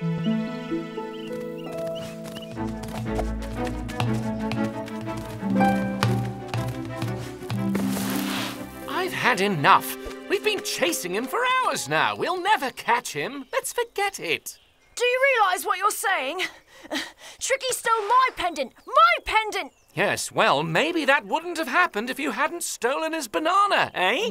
I've had enough. We've been chasing him for hours now. We'll never catch him. Let's forget it. Do you realise what you're saying? Tricky stole my pendant! My pendant! Yes, well, maybe that wouldn't have happened if you hadn't stolen his banana, eh?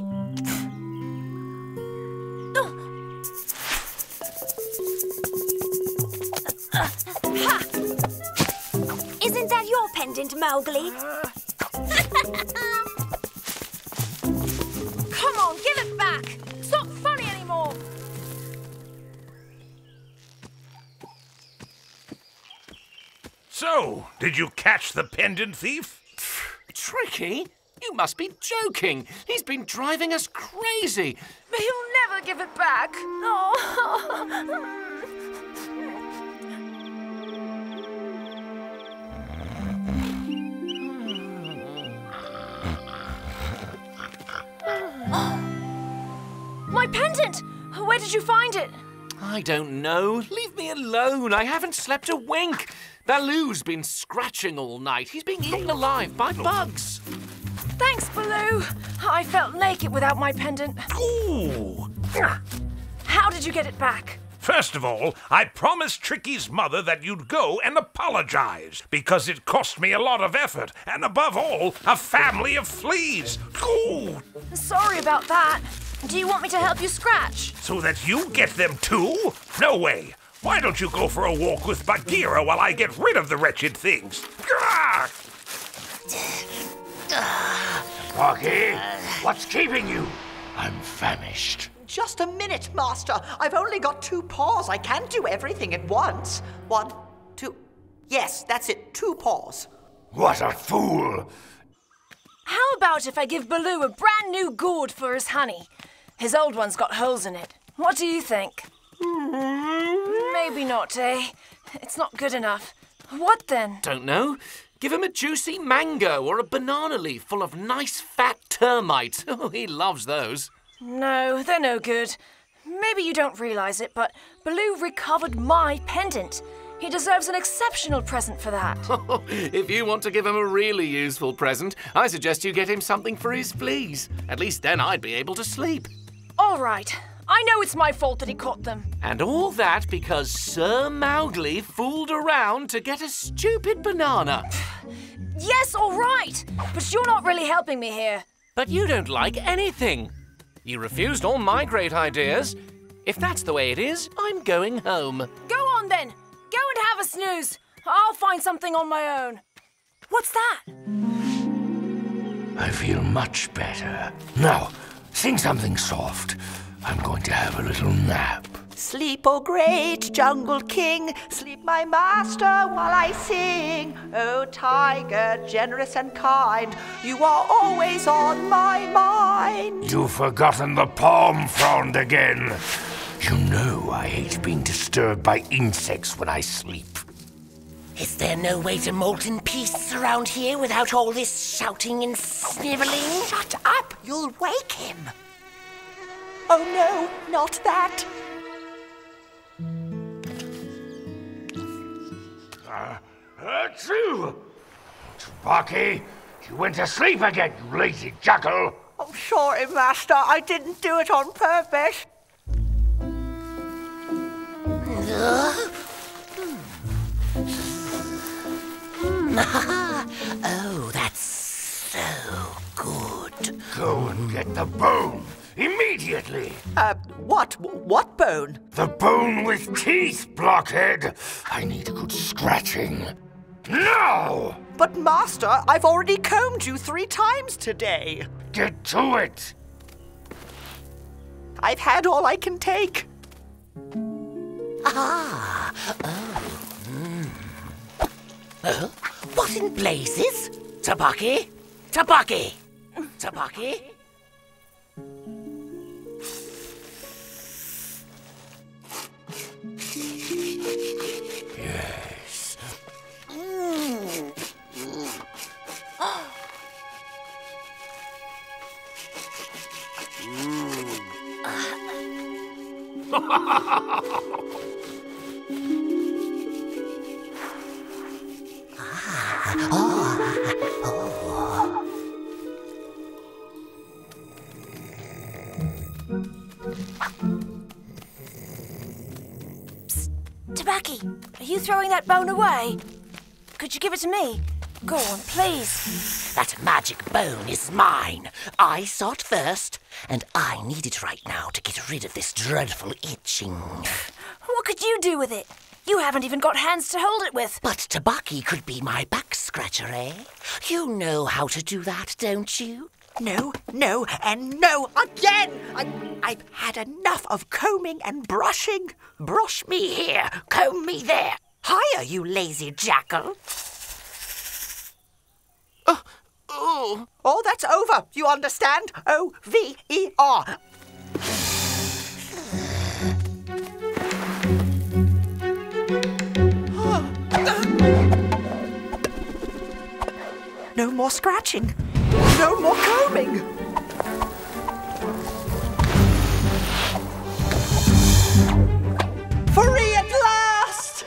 Isn't that your pendant, Mowgli? Come on, give it back! It's not funny anymore! So, did you catch the pendant thief? Tricky? You must be joking. He's been driving us crazy. But he'll never give it back. Oh. My pendant! Where did you find it? I don't know. Leave me alone. I haven't slept a wink. Baloo's been scratching all night. He's being eaten alive by bugs. Thanks, Baloo. I felt naked without my pendant. Ooh! How did you get it back? First of all, I promised Tricky's mother that you'd go and apologize because it cost me a lot of effort and, above all, a family of fleas. Ooh! Sorry about that. Do you want me to help you scratch? So that you get them too? No way. Why don't you go for a walk with Bagheera while I get rid of the wretched things? Gah! Porky, what's keeping you? I'm famished. Just a minute, Master. I've only got two paws. I can't do everything at once. One, two. Yes, that's it. Two paws. What a fool! How about if I give Baloo a brand new gourd for his honey? His old one's got holes in it. What do you think? Maybe not, eh? It's not good enough. What then? Don't know. Give him a juicy mango or a banana leaf full of nice fat termites. Oh, he loves those. No, they're no good. Maybe you don't realize it, but Baloo recovered my pendant. He deserves an exceptional present for that. if you want to give him a really useful present, I suggest you get him something for his fleas. At least then I'd be able to sleep. All right. I know it's my fault that he caught them. And all that because Sir Mowgli fooled around to get a stupid banana. Yes, all right. But you're not really helping me here. But you don't like anything. You refused all my great ideas. If that's the way it is, I'm going home. Go have a snooze. I'll find something on my own. What's that? I feel much better. Now, sing something soft. I'm going to have a little nap. Sleep, O great jungle king. Sleep, my master, while I sing. O tiger, generous and kind. You are always on my mind. You've forgotten the palm frond again. You know I hate being disturbed by insects when I sleep. Is there no way to molt in peace around here without all this shouting and sniveling? Shut up! You'll wake him. Oh no, not that. Uh, uh, Achoo! Sparky, you went to sleep again, you lazy jackal. I'm sorry, Master. I didn't do it on purpose. oh, that's so good. Go and get the bone immediately. Uh, what? What bone? The bone with teeth, blockhead. I need a good scratching. Now! But, Master, I've already combed you three times today. Get to it. I've had all I can take. Ah, oh. Mm. What in blazes? Tabaki? Tabaki? Tabaki? Yes. Mm. Tabaki, are you throwing that bone away? Could you give it to me? Go on, please. That magic bone is mine. I saw it first, and I need it right now to get rid of this dreadful itching. What could you do with it? You haven't even got hands to hold it with. But Tabaki could be my back scratcher, eh? You know how to do that, don't you? No, no, and no again! I, I've had enough of combing and brushing. Brush me here, comb me there. Higher, you lazy jackal. Oh, Oh, All that's over. You understand? O V E R. No more scratching. No more combing. Free at last!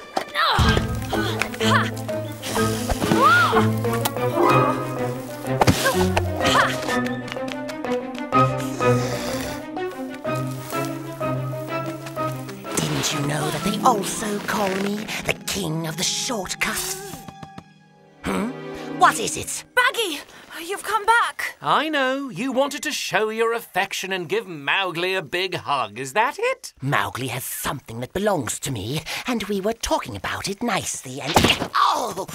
Didn't you know that they also call me the king of the shortcut? What is it? Baggy, you've come back. I know. You wanted to show your affection and give Mowgli a big hug. Is that it? Mowgli has something that belongs to me, and we were talking about it nicely, and. Oh!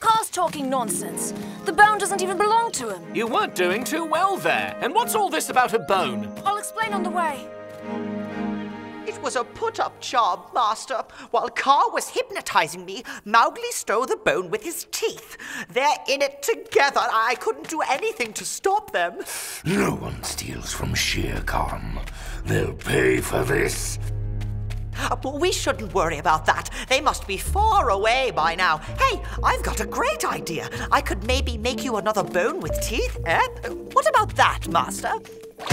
Kaa's talking nonsense. The bone doesn't even belong to him. You weren't doing too well there. And what's all this about a bone? I'll explain on the way. It was a put up job, Master. While Kaa was hypnotizing me, Mowgli stole the bone with his teeth. They're in it together. I couldn't do anything to stop them. No one steals from Shere Khan. They'll pay for this. Uh, But we shouldn't worry about that. They must be far away by now. Hey, I've got a great idea. I could maybe make you another bone with teeth, eh? What about that, Master?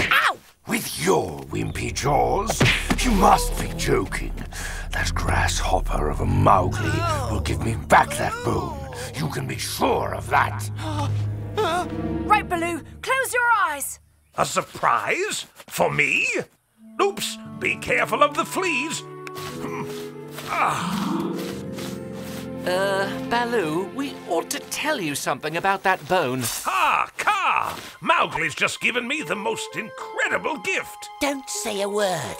Ow! With your wimpy jaws? You must be joking. That grasshopper of a Mowgli will give me back that bone. You can be sure of that. Right, Baloo, close your eyes. A surprise? For me? Oops, be careful of the fleas. Uh, Baloo, we ought to tell you something about that bone. Ah, Mowgli's just given me the most incredible gift. Don't say a word.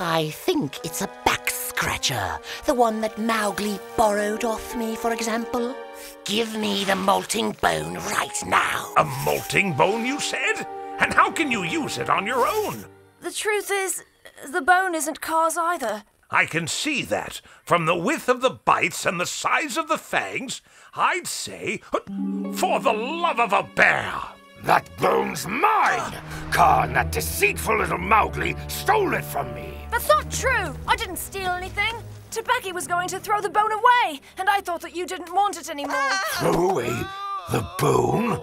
I think it's a back scratcher. The one that Mowgli borrowed off me, for example. Give me the molting bone right now. A molting bone, you said? And how can you use it on your own? The truth is, the bone isn't Kaa's either. I can see that. From the width of the bites and the size of the fangs, I'd say, for the love of a bear. That bone's mine! Khan, that deceitful little Mowgli, stole it from me. That's not true. I didn't steal anything. Tabaki was going to throw the bone away, and I thought that you didn't want it anymore. Ah. Throw away the bone?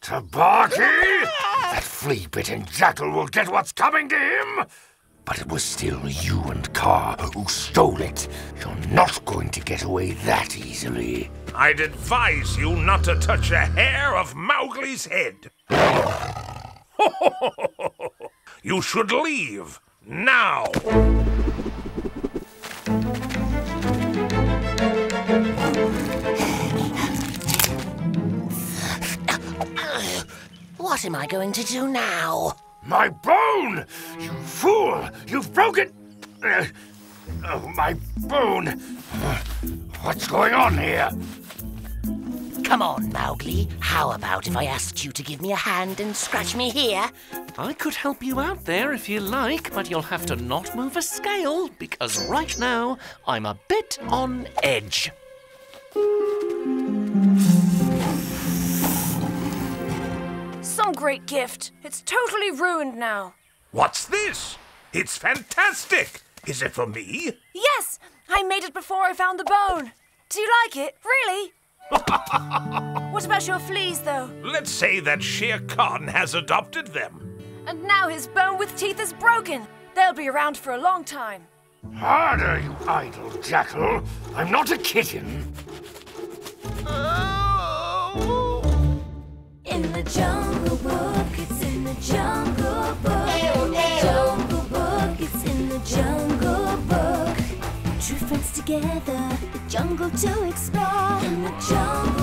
Tabaki? That flea-bitten jackal will get what's coming to him! But it was still you and Kaa who stole it. You're not going to get away that easily. I'd advise you not to touch a hair of Mowgli's head. you should leave now. What am I going to do now? My bone! You fool! You've broken... Uh, oh, my bone! What's going on here? Come on, Mowgli. How about if I asked you to give me a hand and scratch me here? I could help you out there if you like, but you'll have to not move a scale, because right now I'm a bit on edge. Some great gift. It's totally ruined now. What's this? It's fantastic. Is it for me? Yes, I made it before I found the bone. Do you like it? Really? what about your fleas, though? Let's say that Shere Khan has adopted them. And now his bone with teeth is broken. They'll be around for a long time. Harder, you idle jackal. I'm not a kitten. In the jungle book, it's in the jungle book. In the jungle book, it's in the jungle book. True friends together, the jungle to explore.